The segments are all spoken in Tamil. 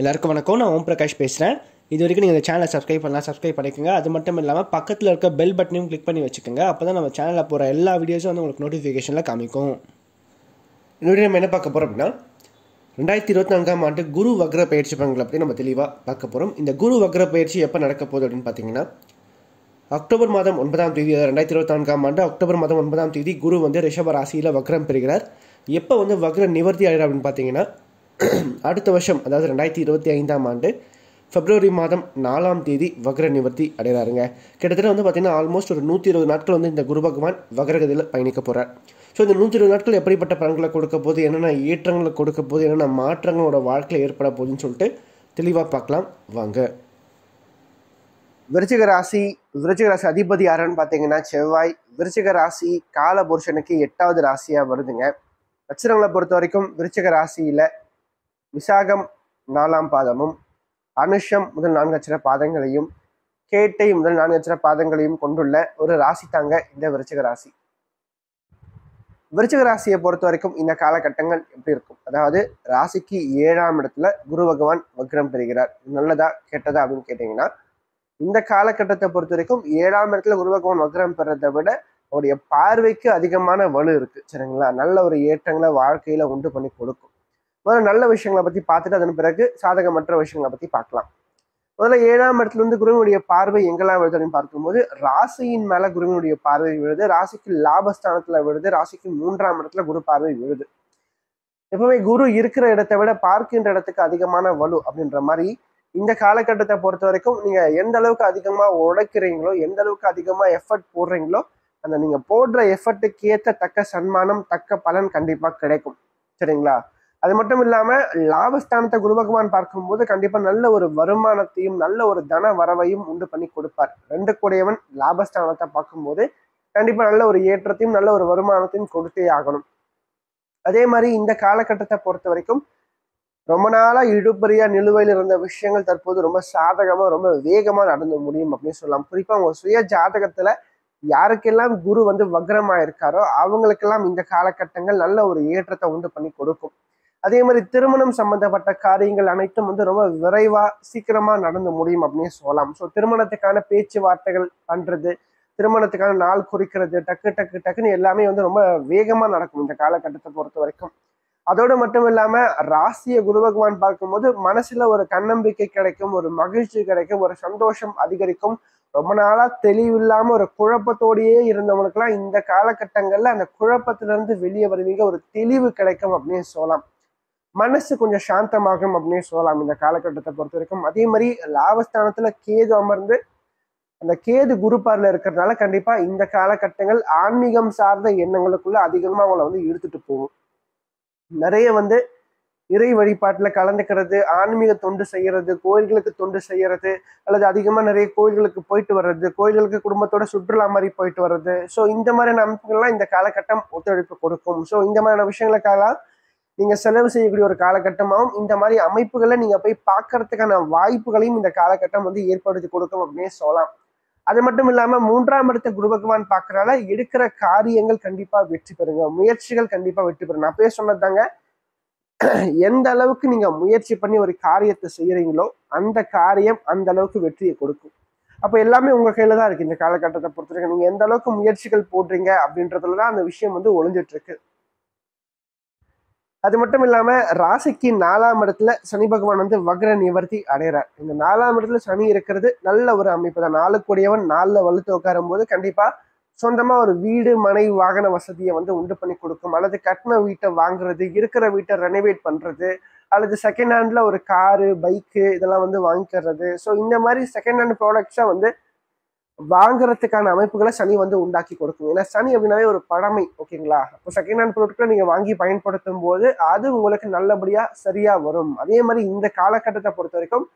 எல்லாருக்கும் வணக்கம். நான் ஓம் பிரகாஷ் பேசுகிறேன் இது வரைக்கும் நீங்கள் இந்த சேனலை சப்ஸ்கிரைப் பண்ணலாம் சப்ஸ்கிரைப் பண்ணிக்கோங்க. அது மட்டும் இல்லாமல் பக்கத்தில் இருக்க பெல் பட்டனையும் கிளிக் பண்ணி வச்சுக்கோங்க. அப்போ தான் நம்ம சேனலில் போகிற எல்லா வீடியோஸும் வந்து உங்களுக்கு நோட்டிஃபிகேஷனில் காமிக்கும். இன்னொரு நம்ம என்ன பார்க்க போகிறோம் அப்படின்னா ரெண்டாயிரத்தி இருபத்தி நான்காம் ஆண்டு குரு வக்ர பயிற்சி பங்களை பற்றி நம்ம தெளிவாக பார்க்க போகிறோம் இந்த குரு வக்ர பயிற்சி எப்போ நடக்க போகுது அப்படின்னு பார்த்தீங்கன்னா அக்டோபர் மாதம் ஒன்பதாம் தேதி ரெண்டாயிரத்தி இருபத்தி நான்காம் ஆண்டு அக்டோபர் மாதம் ஒன்பதாம் தேதி குரு வந்து ரிஷப ராசியில் வக்ரம் பெறுகிறார். எப்போ வந்து வக்ர நிவர்த்தி ஆகிறார் அப்படின்னு பார்த்தீங்கன்னா அடுத்த வருஷம் அதாவது ரெண்டாயிரத்தி இருபத்தி ஐந்தாம் ஆண்டு பிப்ரவரி மாதம் நாலாம் தேதி வக்ர நிவர்த்தி அடைகிறாருங்க. கிட்டத்தட்ட வந்து பார்த்தீங்கன்னா ஆல்மோஸ்ட் ஒரு நூற்றி இருபது நாட்கள் வந்து இந்த குரு பகவான் வக்ரகதியில் பயணிக்க போகிறார் ஸோ இந்த நூற்றி இருபது நாட்கள் எப்படிப்பட்ட பலன்களை கொடுக்க போது என்னென்ன ஏற்றங்களை கொடுக்க போது என்னென்ன மாற்றங்களோட வாழ்க்கையில் ஏற்பட போகுதுன்னு சொல்லிட்டு தெளிவாக பார்க்கலாம். வாங்க. விருச்சிக ராசி விருச்சிக ராசி அதிபதி யாருன்னு பார்த்தீங்கன்னா செவ்வாய். விருச்சிக ராசி கால புருஷனுக்கு எட்டாவது ராசியாக வருதுங்க. நட்சத்திரங்களை பொறுத்த வரைக்கும் விருச்சிக ராசியில் விசாகம் நாலாம் பாதமும் அனுஷம் முதல் நான்கு அச்சர பாதங்களையும் கேட்டை முதல் நான்கு அச்சர பாதங்களையும் கொண்டுள்ள ஒரு ராசி தாங்க இந்த விருச்சிக ராசி. விருச்சிக ராசியை பொறுத்த வரைக்கும் இந்த காலகட்டங்கள் எப்படி இருக்கும்? அதாவது ராசிக்கு ஏழாம் இடத்துல குரு பகவான் வக்ரம் பெறுகிறார். நல்லதா கெட்டதா அப்படின்னு கேட்டீங்கன்னா இந்த காலகட்டத்தை பொறுத்த வரைக்கும் ஏழாம் இடத்துல குரு பகவான் வக்ரம் பெறதை விட அவருடைய பார்வைக்கு அதிகமான வலு இருக்கு. சரிங்களா? நல்ல ஒரு ஏற்றங்களை வாழ்க்கையில உண்டு பண்ணி கொடுக்கும். முதல்ல நல்ல விஷயங்களை பத்தி பார்த்துட்டு அதன் பிறகு சாதகமற்ற விஷயங்களை பத்தி பார்க்கலாம். முதல்ல ஏழாம் இடத்துல இருந்து குருவினுடைய பார்வை எங்கெல்லாம் விழுது அப்படின்னு பார்க்கும்போது ராசியின் மேல குருவினுடைய பார்வை விழுது ராசிக்கு லாபஸ்தானத்துல விழுது ராசிக்கு மூன்றாம் இடத்துல குரு பார்வை விழுது. எப்பவுமே குரு இருக்கிற இடத்தை விட பார்க்கின்ற இடத்துக்கு அதிகமான வலு அப்படின்ற மாதிரி இந்த காலகட்டத்தை பொறுத்த வரைக்கும் நீங்க எந்த அளவுக்கு அதிகமா உழைக்கிறீங்களோ எந்த அளவுக்கு அதிகமா எஃபர்ட் போடுறீங்களோ அந்த நீங்க போடுற எஃபர்ட்டுக்கு ஏற்ற தக்க சன்மானம் தக்க பலன் கண்டிப்பா கிடைக்கும். சரிங்களா? அது மட்டும் இல்லாம லாபஸ்தானத்தை குருபகவான் பார்க்கும்போது கண்டிப்பா நல்ல ஒரு வருமானத்தையும் நல்ல ஒரு தன வரவையும் உண்டு பண்ணி கொடுப்பார். ரெண்டு கூடையவன் லாபஸ்தானத்தை பார்க்கும்போது கண்டிப்பா நல்ல ஒரு ஏற்றத்தையும் நல்ல ஒரு வருமானத்தையும் கொடுத்தே ஆகணும். அதே மாதிரி இந்த காலகட்டத்தை பொறுத்த வரைக்கும் ரொம்ப நாளா இழுபறியா நிலுவையில் இருந்த விஷயங்கள் தற்போது ரொம்ப சாதகமா ரொம்ப வேகமா நடந்து முடியும் அப்படின்னு சொல்லலாம். குறிப்பா உங்க சுய ஜாதகத்துல யாருக்கெல்லாம் குரு வந்து வக்ரமா இருக்காரோ அவங்களுக்கெல்லாம் இந்த காலகட்டங்கள் நல்ல ஒரு ஏற்றத்தை உண்டு பண்ணி கொடுக்கும். அதே மாதிரி திருமணம் சம்பந்தப்பட்ட காரியங்கள் அனைத்தும் வந்து ரொம்ப விரைவா சீக்கிரமா நடந்து முடியும் அப்படின்னு சொல்லலாம். ஸோ திருமணத்துக்கான பேச்சுவார்த்தைகள் பண்றது திருமணத்துக்கான நாள் குறிக்கிறது டக்கு டக்கு டக்குன்னு எல்லாமே வந்து ரொம்ப வேகமா நடக்கும் இந்த காலகட்டத்தை பொறுத்த வரைக்கும். அதோடு மட்டும் இல்லாம ராசிய குரு பகவான் பார்க்கும்போது மனசுல ஒரு தன்னம்பிக்கை கிடைக்கும் ஒரு மகிழ்ச்சி கிடைக்கும் ஒரு சந்தோஷம் அதிகரிக்கும். ரொம்ப நாளா தெளிவில்லாம ஒரு குழப்பத்தோடையே இருந்தவங்களுக்குலாம் இந்த காலகட்டங்கள்ல அந்த குழப்பத்திலிருந்து வெளியே வருவீங்க ஒரு தெளிவு கிடைக்கும் அப்படின்னு சொல்லலாம். மனசு கொஞ்சம் சாந்தமாகும் அப்படின்னு சொல்லலாம். இந்த காலகட்டத்தை பொறுத்த வரைக்கும். அதே மாதிரி லாபஸ்தானத்துல கேது அமர்ந்து அந்த கேது குருப்பார்ல இருக்கிறதுனால கண்டிப்பா இந்த காலகட்டங்கள் ஆன்மீகம் சார்ந்த எண்ணங்களுக்குள்ள அதிகமா அவங்கள வந்து இழுத்துட்டு போகும். நிறைய வந்து இறை வழிபாட்டுல கலந்துக்கிறது ஆன்மீக தொண்டு செய்யறது கோயில்களுக்கு தொண்டு செய்யறது அல்லது அதிகமா நிறைய கோயில்களுக்கு போயிட்டு வர்றது கோயில்களுக்கு குடும்பத்தோட சுற்றுலா மாதிரி போயிட்டு வர்றது. ஸோ இந்த மாதிரியான அமைப்புகள்லாம் இந்த காலகட்டம் ஒத்துழைப்பு கொடுக்கும். ஸோ இந்த மாதிரியான விஷயங்களுக்காக நீங்க செலவு செய்யக்கூடிய ஒரு காலகட்டமாகவும் இந்த மாதிரி அமைப்புகளை நீங்க போய் பார்க்கறதுக்கான வாய்ப்புகளையும் இந்த காலகட்டம் வந்து ஏற்படுத்தி கொடுக்கும் அப்படின்னே சொல்லலாம். அது மட்டும் இல்லாம மூன்றாம் இடத்த குரு பகவான் பார்க்கறனால எடுக்கிற காரியங்கள் கண்டிப்பா வெற்றி பெறுங்க. முயற்சிகள் கண்டிப்பா வெற்றி பெறுங்க நான் பேர் சொன்னதாங்க எந்த அளவுக்கு நீங்க முயற்சி பண்ணி ஒரு காரியத்தை செய்யறீங்களோ அந்த காரியம் அந்த அளவுக்கு வெற்றியை கொடுக்கும். அப்ப எல்லாமே உங்க கையில தான் இருக்கு. இந்த காலகட்டத்தை பொறுத்த வரைக்கும். நீங்க எந்த அளவுக்கு முயற்சிகள் போடுறீங்க அப்படின்றதுல தான் அந்த விஷயம் வந்து ஒளிஞ்சிட்டு இருக்கு. அது மட்டும் இல்லாம ராசிக்கு நாலாம் இடத்துல சனி பகவான் வந்து வக்ர நிவர்த்தி அடைகிறார் இந்த நாலாம் இடத்துல சனி இருக்கிறது நல்ல ஒரு அமைப்பு தான். நாளுக்குடையவன் நாளில் வலுத்து உட்காரும் போது கண்டிப்பா சொந்தமா ஒரு வீடு மனை வாகன வசதியை வந்து உண்டு பண்ணி கொடுக்கும். அல்லது கட்டின வீட்டை வாங்குறது இருக்கிற வீட்டை ரெனோவேட் பண்றது அல்லது செகண்ட் ஹேண்ட்ல ஒரு காரு பைக்கு இதெல்லாம் வந்து வாங்கிக்கிறது. ஸோ இந்த மாதிரி செகண்ட் ஹேண்ட் ப்ராடக்ட்ஸை வந்து வாங்குறதுக்கான அமைப்புகளை சனி வந்து உண்டாக்கி கொடுக்கும். ஏன்னா சனி அப்படின்னாவே ஒரு பழமை ஓகேங்களா? அப்போ செகண்ட் ஹேண்ட் பொருட்களை நீங்கள் வாங்கி பயன்படுத்தும் போது அது உங்களுக்கு நல்லபடியாக சரியாக வரும். அதே மாதிரி இந்த காலகட்டத்தை பொறுத்த வரைக்கும்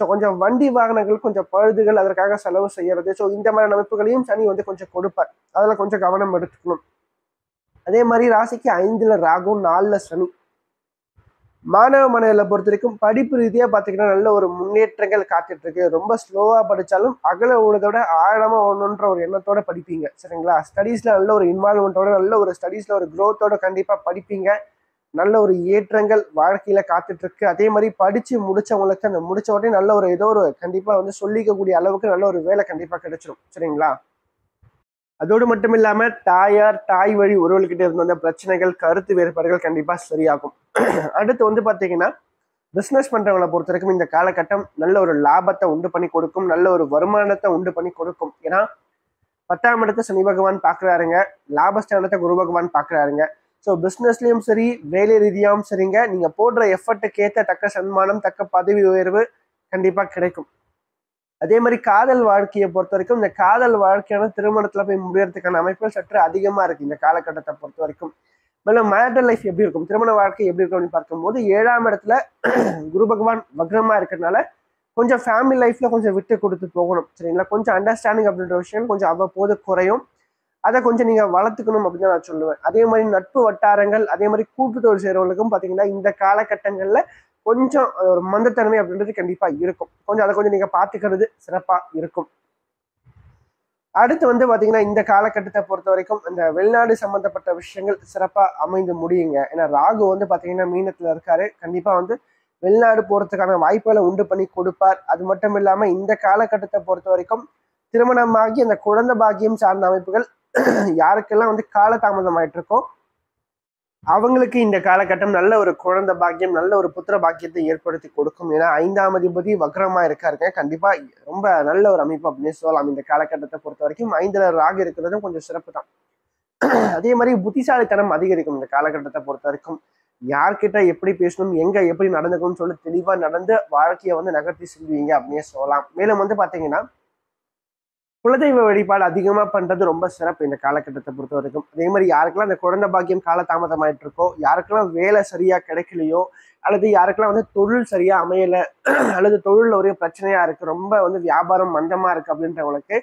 ஸோ கொஞ்சம் வண்டி வாகனங்கள் கொஞ்சம் பழுதுகள் அதற்காக செலவு செய்யறது ஸோ இந்த மாதிரி அமைப்புகளையும் சனி வந்து கொஞ்சம் கொடுப்பார். அதில் கொஞ்சம் கவனம் எடுத்துக்கணும். அதே மாதிரி ராசிக்கு ஐந்தில் ராகு நாலில் சனி. மாணவ மனையில பொறுத்த வரைக்கும் படிப்பு ரீதியாக பார்த்தீங்கன்னா நல்ல ஒரு முன்னேற்றங்கள் காத்துட்டு இருக்கு ரொம்ப ஸ்லோவாக படித்தாலும் அகல உள்ளதோட ஆழமாக ஒன்றுன்ற ஒரு எண்ணத்தோட படிப்பீங்க. சரிங்களா? ஸ்டடீஸில் நல்ல ஒரு இன்வால்மெண்ட்டோட நல்ல ஒரு ஸ்டடீஸில் ஒரு க்ரோத்தோட கண்டிப்பாக படிப்பீங்க. நல்ல ஒரு ஏற்றங்கள் வாழ்க்கையில் காத்துட்டு இருக்கு அதே மாதிரி படித்து முடிச்சவங்களுக்கு அந்த முடிச்ச உடனே நல்ல ஒரு ஏதோ ஒரு கண்டிப்பாக வந்து சொல்லிக்கக்கூடிய அளவுக்கு நல்ல ஒரு வேலை கண்டிப்பாக கிடைச்சிடும் சரிங்களா? அதோடு மட்டும் இல்லாமல் தாயார் தாய் வழி உறவுகிட்ட இருந்து வந்த பிரச்சனைகள் கருத்து வேறுபாடுகள் கண்டிப்பாக சரியாகும். அடுத்து வந்து பார்த்தீங்கன்னா பிஸ்னஸ் பண்ணுறவங்களை பொறுத்த வரைக்கும் இந்த காலகட்டம் நல்ல ஒரு லாபத்தை உண்டு பண்ணி கொடுக்கும் நல்ல ஒரு வருமானத்தை உண்டு பண்ணி கொடுக்கும். ஏன்னா பத்தாம் இடத்தை சனி பகவான் பார்க்குறாருங்க. லாபஸ்தானத்தை குரு பகவான் பார்க்குறாருங்க. ஸோ பிஸ்னஸ்லேயும் சரி வேலை ரீதியாகவும் சரிங்க. நீங்கள் போடுற எஃபர்ட்டுக்கு ஏற்ற தக்க சன்மானம் தக்க பதவி உயர்வு கண்டிப்பாக கிடைக்கும். அதே மாதிரி காதல் வாழ்க்கையை பொறுத்த வரைக்கும் இந்த காதல் வாழ்க்கையான திருமணத்தில் போய் முடியறதுக்கான அமைப்புகள் சற்று அதிகமாக இருக்குது இந்த காலகட்டத்தை பொறுத்த வரைக்கும். மேலும் மேரிட்டல் லைஃப் எப்படி இருக்கும்? திருமண வாழ்க்கை எப்படி இருக்கும் அப்படின்னு பார்க்கும்போது ஏழாம் இடத்துல குரு பகவான் வக்ரமாக இருக்கிறதுனால கொஞ்சம் ஃபேமிலி லைஃப்பில் கொஞ்சம் விட்டு கொடுத்து போகணும் சரிங்களா? கொஞ்சம் அண்டர்ஸ்டாண்டிங் அப்படின்ற விஷயம் கொஞ்சம் அவ்வப்போது குறையும். அதை கொஞ்சம் நீங்கள் வளர்த்துக்கணும் அப்படின்னு தான் நான் சொல்லுவேன். அதே மாதிரி நட்பு வட்டாரங்கள் அதே மாதிரி கூட்டுத்தொழில் செய்கிறவங்களுக்கும் பார்த்தீங்கன்னா இந்த காலகட்டங்களில் கொஞ்சம் ஒரு மந்தத்தன்மை அப்படின்றது கண்டிப்பா இருக்கும். கொஞ்சம் அதை கொஞ்சம் நீங்க பார்த்துக்கிறது சிறப்பா இருக்கும். அடுத்து வந்து பாத்தீங்கன்னா இந்த காலகட்டத்தை பொறுத்த வரைக்கும் இந்த வெளிநாடு சம்பந்தப்பட்ட விஷயங்கள் சிறப்பா அமைந்து முடியுங்க. ஏன்னா ராகு வந்து பாத்தீங்கன்னா மீனத்துல இருக்காரு. கண்டிப்பா வந்து வெளிநாடு போறதுக்கான வாய்ப்புகளை உண்டு பண்ணி கொடுப்பார். அது மட்டும் இல்லாம இந்த காலகட்டத்தை பொறுத்த வரைக்கும் திருமணமாகி அந்த குழந்தை பாக்கியம் சார்ந்த அமைப்புகள் யாருக்கெல்லாம் வந்து காலதாமதம் ஆயிட்டு இருக்கோ அவங்களுக்கு இந்த காலகட்டம் நல்ல ஒரு குழந்தை பாக்கியம் நல்ல ஒரு புத்திர பாக்கியத்தை ஏற்படுத்தி கொடுக்கும் ஏன்னா ஐந்தாம் அதிபதி வக்ரமா இருக்காருங்க. கண்டிப்பா ரொம்ப நல்ல ஒரு அமைப்பு அப்படின்னு சொல்லலாம். இந்த காலகட்டத்தை பொறுத்த வரைக்கும் ஐந்துல ராகு இருக்கிறதும் கொஞ்சம் சிறப்பு தான். அதே மாதிரி புத்திசாலித்தனம் அதிகரிக்கும் இந்த காலகட்டத்தை பொறுத்த வரைக்கும். யார்கிட்ட எப்படி பேசணும் எங்க எப்படி நடந்துக்கணும்னு சொல்லி தெளிவா நடந்து வாழ்க்கையை வந்து நகர்த்தி செல்வீங்க அப்படின்னே சொல்லலாம். மேலும் வந்து பாத்தீங்கன்னா குலதெய்வ வழிபாடு அதிகமாக பண்ணுறது ரொம்ப சிறப்பு இந்த காலகட்டத்தை பொறுத்த வரைக்கும். அதே மாதிரி யாருக்கெல்லாம் அந்த குழந்தை பாக்கியம் காலதாமதமாயிட்டு இருக்கோ யாருக்கெல்லாம் வேலை சரியாக கிடைக்கலையோ அல்லது யாருக்கெல்லாம் வந்து தொழில் சரியாக அமையலை அல்லது தொழிலில் ஒரே பிரச்சனையாக இருக்குது ரொம்ப வந்து வியாபாரம் மந்தமாக இருக்குது அப்படின்றவங்களுக்கு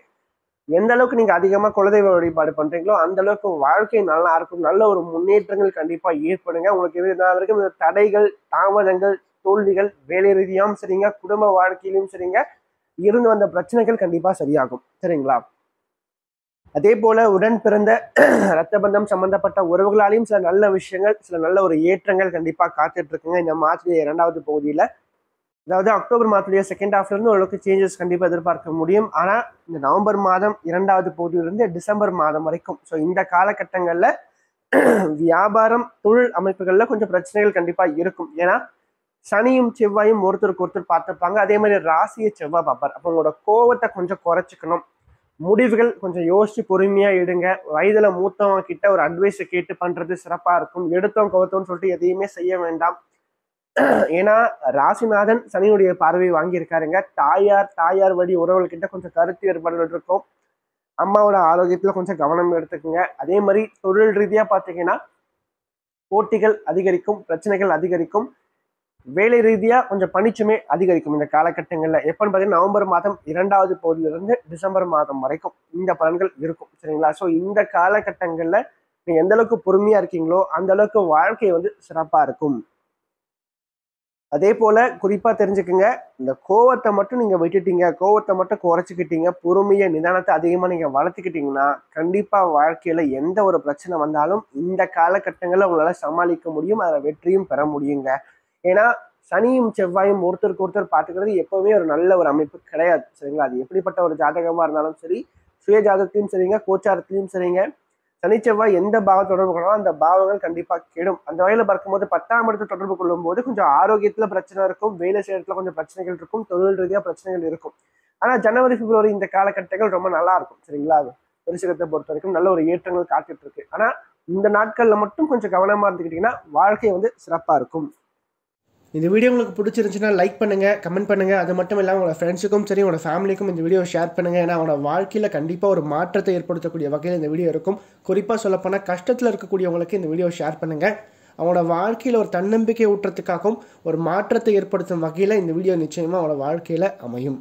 எந்த அளவுக்கு நீங்கள் அதிகமாக குலதெய்வ வழிபாடு பண்ணுறீங்களோ அந்த அளவுக்கு வாழ்க்கை நல்லா இருக்கும். நல்ல ஒரு முன்னேற்றங்கள் கண்டிப்பாக ஏற்படுங்க. உங்களுக்கு இது நான் வரைக்கும் இந்த தடைகள் தாமதங்கள் தோல்விகள் வேலை ரீதியாகவும் சரிங்க குடும்ப வாழ்க்கையிலும் சரிங்க. இருந்து வந்த பிரச்சனைகள் கண்டிப்பா சரியாகும். சரிங்களா? அதே போல உடன் பிறந்த ரத்த பந்தம் சம்பந்தப்பட்ட உறவுகளாலையும் சில நல்ல விஷயங்கள் சில நல்ல ஒரு ஏற்றங்கள் கண்டிப்பா காத்துட்டு இருக்குங்க இந்த மாதத்துடைய இரண்டாவது பகுதியில. அதாவது அக்டோபர் மாதத்துடைய செகண்ட் ஹாஃப்ல இருந்து ஓரளவுக்கு சேஞ்சஸ் கண்டிப்பா எதிர்பார்க்க முடியும். ஆனா இந்த நவம்பர் மாதம் இரண்டாவது பகுதியிலிருந்து டிசம்பர் மாதம் வரைக்கும். ஸோ இந்த காலகட்டங்கள்ல வியாபாரம் தொழில் அமைப்புகள்ல கொஞ்சம் பிரச்சனைகள் கண்டிப்பா இருக்கும். ஏன்னா சனியும் செவ்வாயும் ஒருத்தருக்கு ஒருத்தர் பார்த்துருப்பாங்க. அதே மாதிரி ராசியை செவ்வாய் பார்ப்பார். அப்போ உங்களோட கோவத்தை கொஞ்சம் குறைச்சிக்கணும். முடிவுகள் கொஞ்சம் யோசிச்சு பொறுமையா எடுங்க. வயதுல மூத்தவங்க கிட்ட ஒரு அட்வைஸை கேட்டு பண்றது சிறப்பா இருக்கும். எடுத்தோம் கவுத்தோம்னு சொல்லிட்டு எதையுமே செய்ய வேண்டாம். ஏன்னா ராசிநாதன் சனியுடைய பார்வை வாங்கியிருக்காருங்க. தாயார் தாயார் வழி உறவுகள்கிட்ட கொஞ்சம் கருத்து வேறுபாடுகள் இருக்கும். அம்மாவோட ஆரோக்கியத்துல கொஞ்சம் கவனம் எடுத்துக்கோங்க. அதே மாதிரி தொழில் ரீதியா பார்த்தீங்கன்னா போட்டிகள் அதிகரிக்கும் பிரச்சனைகள் அதிகரிக்கும். வேலை ரீதியாக கொஞ்சம் பணிச்சுமே அதிகரிக்கும். இந்த காலகட்டங்களில் எப்போன்னு பார்த்தீங்கன்னா நவம்பர் மாதம் இரண்டாவது பகுதியிலிருந்து டிசம்பர் மாதம் வரைக்கும் இந்த பலன்கள் இருக்கும். சரிங்களா? ஸோ இந்த காலகட்டங்களில் நீங்கள் எந்த அளவுக்கு இருக்கீங்களோ அந்த அளவுக்கு வாழ்க்கை வந்து சிறப்பாக இருக்கும். அதே போல குறிப்பாக தெரிஞ்சுக்குங்க இந்த கோவத்தை மட்டும் நீங்கள் விட்டுட்டீங்க கோவத்தை மட்டும் குறைச்சிக்கிட்டீங்க பொறுமையை நிதானத்தை அதிகமாக நீங்கள் வளர்த்துக்கிட்டீங்கன்னா கண்டிப்பாக வாழ்க்கையில் எந்த ஒரு பிரச்சனை வந்தாலும் இந்த காலகட்டங்களில் உங்களால் சமாளிக்க முடியும் அதில் வெற்றியும் பெற முடியுங்க. ஏன்னா சனியும் செவ்வாயும் ஒருத்தருக்கு ஒருத்தர் பார்த்துக்கிறது எப்பவுமே ஒரு நல்ல ஒரு அமைப்பு கிடையாது சரிங்களா? அது எப்படிப்பட்ட ஒரு ஜாதகமா இருந்தாலும் சரி சுய ஜாதகத்திலையும் சரிங்க கோச்சாரத்திலையும் சரிங்க. சனி செவ்வாய் எந்த பாவம் தொடர்பு கொள்ளும் அந்த பாவங்கள் கண்டிப்பா கெடும். அந்த வகையில பார்க்கும்போது பத்தாம் இடத்தை தொடர்பு கொள்ளும் போது கொஞ்சம் ஆரோக்கியத்துல பிரச்சனை இருக்கும் வேலை செய்யறதுல கொஞ்சம் பிரச்சனைகள் இருக்கும் தொழில் ரீதியா பிரச்சனைகள் இருக்கும். ஆனா ஜனவரி பிப்ரவரி இந்த காலகட்டங்கள் ரொம்ப நல்லா இருக்கும் சரிங்களா? விருச்சிகத்தை பொறுத்த வரைக்கும் நல்ல ஒரு ஏற்றங்கள் காத்துட்டு இருக்கு. ஆனா இந்த நாட்கள்ல மட்டும் கொஞ்சம் கவனமா இருந்துக்கிட்டீங்கன்னா வாழ்க்கை வந்து சிறப்பா இருக்கும். இந்த வீடியோ உங்களுக்கு பிடிச்சிருந்துச்சுன்னா லைக் பண்ணுங்கள் கமெண்ட் பண்ணுங்கள் அது மட்டும் இல்லாமல் உங்களோட ஃப்ரெண்ட்ஸுக்கும் சரி உங்களோட ஃபேமிலிக்கும் இந்த வீடியோ ஷேர் பண்ணுங்கள் ஏன்னா அவனோட வாழ்க்கையில் கண்டிப்பாக ஒரு மாற்றத்தை ஏற்படுத்தக்கூடிய வகையில் இந்த வீடியோ இருக்கும். குறிப்பாக சொல்லப்போனால் கஷ்டத்தில் இருக்கக்கூடியவங்களுக்கு இந்த வீடியோ ஷேர் பண்ணுங்கள் அவனோட வாழ்க்கையில் ஒரு தன்னம்பிக்கை ஊட்டுறதுக்காகவும் ஒரு மாற்றத்தை ஏற்படுத்தும் வகையில் இந்த வீடியோ நிச்சயமாக அவனோட வாழ்க்கையில் அமையும்.